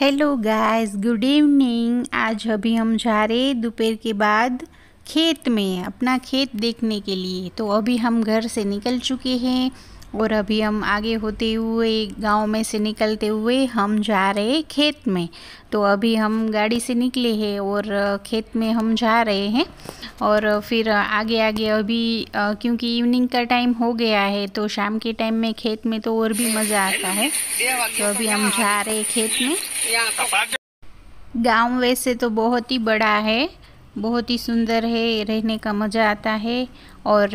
Hello guys good evening आज अभी हम जा रहे दोपहर के बाद खेत में, अपना खेत देखने के लिए। तो अभी हम घर से निकल चुके हैं और अभी हम आगे होते हुए, गाँव में से निकलते हुए हम जा रहे खेत में। तो अभी हम गाड़ी से निकले हैं और खेत में हम जा रहे हैं। और फिर आगे आगे अभी क्योंकि इवनिंग का टाइम हो गया है तो शाम के टाइम में खेत में तो और भी मज़ा आता है तो अभी हम जा रहे खेत में गांव वैसे तो बहुत ही बड़ा है बहुत ही सुंदर है रहने का मज़ा आता है और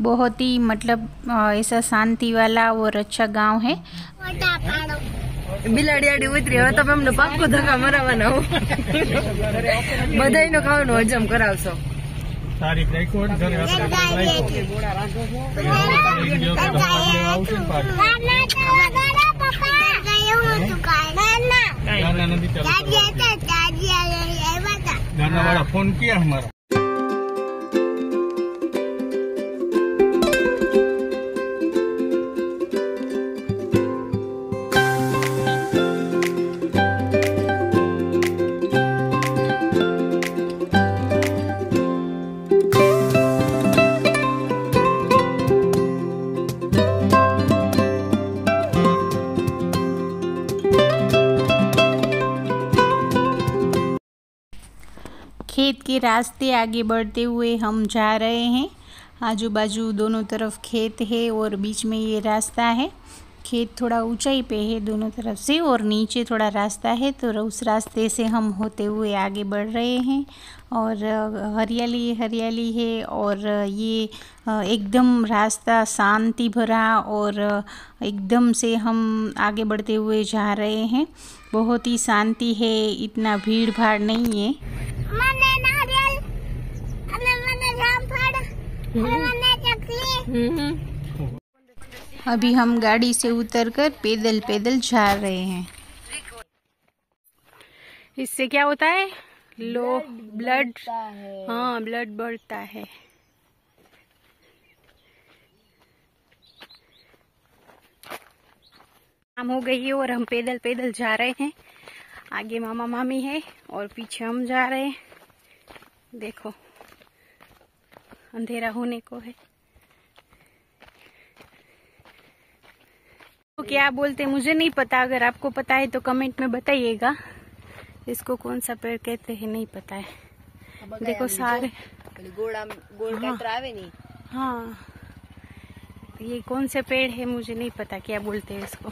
बहुत ही मतलब ऐसा शांति वाला और अच्छा गांव है બિલાડી આડી ઉતરી હવે તમે અમને પાક્કો ધક્કા મરાવવાના હો બધાયનો ખાવાનું હજમ કરાવશો તારીખ રેકોર્ડ ઘરે આપણે ગાના વાળા ફોન ક્યાં અમારા. खेत के रास्ते आगे बढ़ते हुए हम जा रहे हैं। आजू बाजू दोनों तरफ़ खेत है और बीच में ये रास्ता है। खेत थोड़ा ऊंचाई पे है दोनों तरफ़ से और नीचे थोड़ा रास्ता है तो उस रास्ते से हम होते हुए आगे बढ़ रहे हैं। और हरियाली हरियाली है और ये एकदम रास्ता शांति भरा और एकदम से हम आगे बढ़ते हुए जा रहे हैं। बहुत ही शांति है, इतना भीड़ भाड़ नहीं है। अभी हम गाड़ी से उतरकर पैदल पैदल जा रहे हैं। इससे क्या होता है? लो ब्लड हाँ। ब्लड बढ़ता है। शाम हो गई है और हम पैदल पैदल जा रहे हैं। आगे मामा मामी है और पीछे हम जा रहे हैं। देखो अंधेरा होने को है। तो क्या बोलते मुझे नहीं पता अगर आपको पता है तो कमेंट में बताइएगा। इसको कौन सा पेड़ कहते हैं नहीं पता है। देखो सारे गोड़ा हाँ, नहीं। हाँ। ये कौन से पेड़ है मुझे नहीं पता क्या बोलते हैं इसको।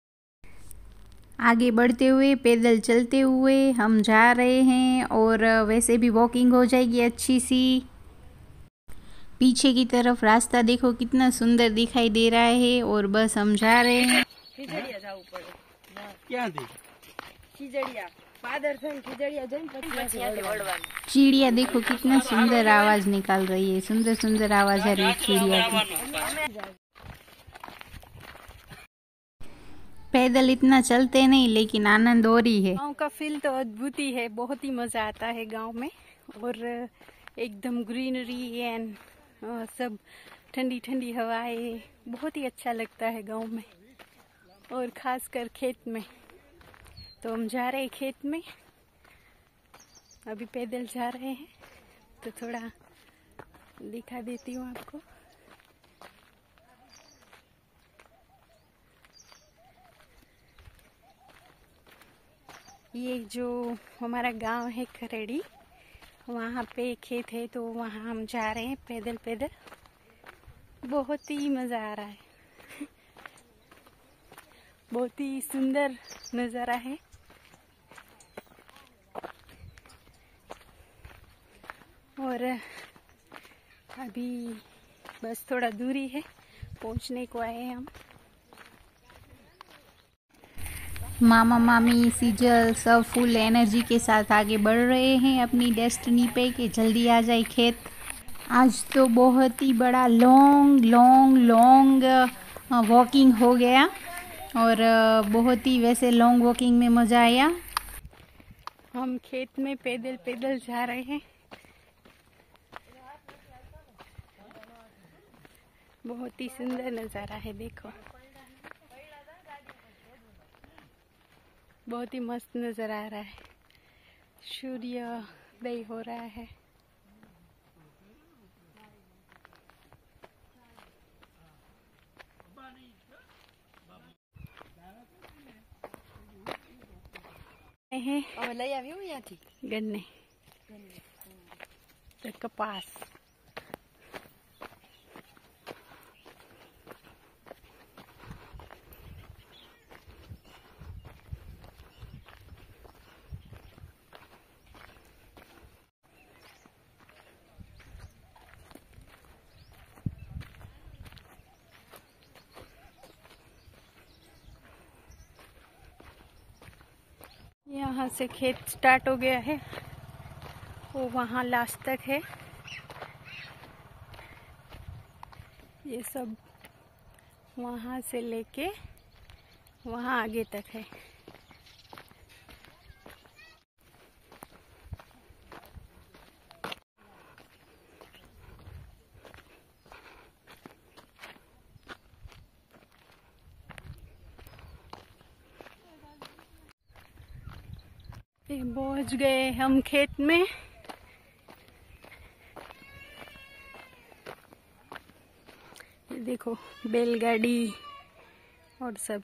आगे बढ़ते हुए पैदल चलते हुए हम जा रहे हैं और वैसे भी वॉकिंग हो जाएगी अच्छी सी। पीछे की तरफ़ रास्ता देखो कितना सुंदर दिखाई दे रहा है और बस हम जा रहे हैं। चिड़िया देखो कितना सुंदर आवाज़ निकाल रही है सुंदर सुंदर आवाज़ आ है चिड़िया की। पैदल इतना चलते नहीं, लेकिन आनंद और रही है। गाँव का फील तो अद्भुत ही है, बहुत ही मज़ा आता है गाँव में। और एकदम ग्रीनरी एंड सब ठंडी ठंडी हवाएँ, बहुत ही अच्छा लगता है गाँव में। और खासकर खेत में। तो हम जा रहे हैं खेत में। अभी पैदल जा रहे हैं तो थोड़ा दिखा देती हूँ आपको। ये जो हमारा गाँव है खरेड़ी वहाँ पे खेत है तो वहाँ हम जा रहे हैं पैदल पैदल। बहुत ही मज़ा आ रहा है। बहुत ही सुंदर नज़ारा है। और अभी बस थोड़ा दूरी है, पहुँचने को आए हम। मामा, मामी, सीजल सब फुल एनर्जी के साथ आगे बढ़ रहे हैं अपनी डेस्टिनी पे कि जल्दी आ जाए खेत। आज तो बहुत ही बड़ा लॉन्ग लॉन्ग लॉन्ग वॉकिंग हो गया और बहुत ही वैसे लॉन्ग वॉकिंग में मज़ा आया। हम खेत में पैदल पैदल जा रहे हैं। बहुत ही सुंदर नज़ारा है, देखो। बहुत ही मस्त नज़र आ रहा है। सूर्य सूर्योदय हो रहा है। हैं? गन्ने। तो कपास। यहाँ से खेत स्टार्ट हो गया है। वो वहाँ लास्ट तक है। ये सब वहाँ से लेके वहाँ आगे तक है। पहुँच गए हम खेत में। ये देखो बैलगाड़ी और सब।